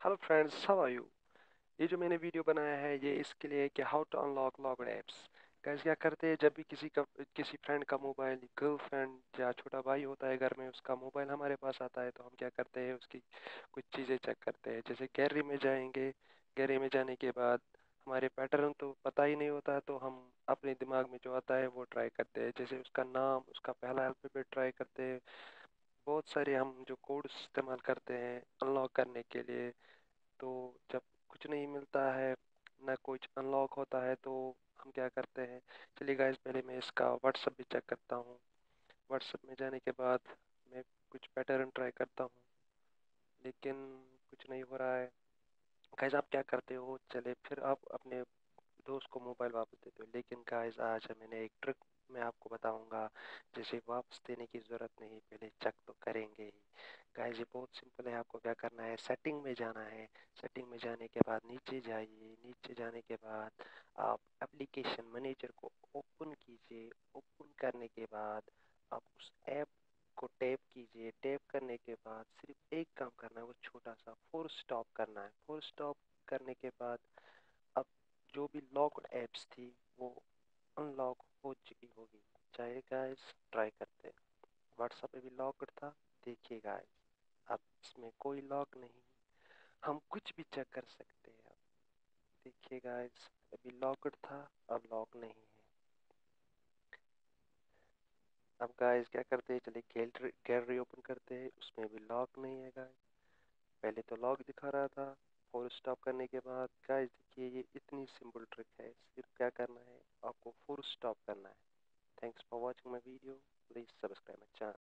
Hello friends how are you ये जो मैंने वीडियो बनाया है, ये इसके लिए कि how to unlock locked apps guys क्या करते हैं? जब भी किसी का किसी फ्रेंड का मोबाइल गर्लफ्रेंड या छोटा भाई होता है घर में, उसका मोबाइल हमारे पास आता है तो हम क्या करते हैं? उसकी कुछ चीज़ें चेक करते हैं। जैसे गैलरी में जाएँगे गैलरी में जाने के बाद हमारे पैटर्न तो पता ही नहीं होता तो हम अपने दिमाग में जो आता है, वो ट्राई करते हैं। जैसे उसका नाम, उसका पहला अल्फ़ाबेट ट्राई करते हैं। बहुत सारे हम जो कोड्स इस्तेमाल करते हैं अनलॉक करने के लिए। तो जब कुछ नहीं मिलता है, ना कुछ अनलॉक होता है तो हम क्या करते हैं? चलिए गाइस पहले मैं इसका व्हाट्सअप भी चेक करता हूँ। व्हाट्सअप में जाने के बाद मैं कुछ पैटर्न ट्राई करता हूँ। लेकिन कुछ नहीं हो रहा है। गाइस आप क्या करते हो? चले फिर आप अपने दोस्त को मोबाइल वापस देते हो लेकिन गाइस आज मैंने एक ट्रिक मैं आपको बताऊँगा, जैसे वापस देने की ज़रूरत नहीं, पहले चेक तो करेंगे ही। गाइस ये बहुत सिंपल है, आपको क्या करना है? सेटिंग में जाना है। सेटिंग में जाने के बाद नीचे जाइए। नीचे जाने के बाद आप एप्लीकेशन मैनेजर को ओपन कीजिए। ओपन करने के बाद आप उस ऐप को टैप कीजिए। टैप करने के बाद सिर्फ़ एक काम करना है, वो छोटा सा फोर स्टॉप करना है। फोर स्टॉप करने के बाद जो भी लॉक्ड ऐप्स थी, वो अनलॉक हो चुकी होगी। चाहे गाइस ट्राई करते हैं। व्हाट्सएप पे भी लॉक्ड था। देखिए गाइस अब इसमें कोई लॉक नहीं हम कुछ भी चेक कर सकते हैं। देखिए गाइस अभी लॉक्ड था, अब लॉक नहीं है। अब गाइस क्या करते हैं? चलिए गैलरी गैलरी ओपन करते हैं। उसमें भी लॉक नहीं है गाइस पहले तो लॉक दिखा रहा था फोर स्टॉप करने के बाद गाइस देखिए इतनी सिंपल ट्रिक है, सिर्फ़ क्या करना है, आपको फुल स्टॉप करना है। Thanks for watching my video please subscribe my channel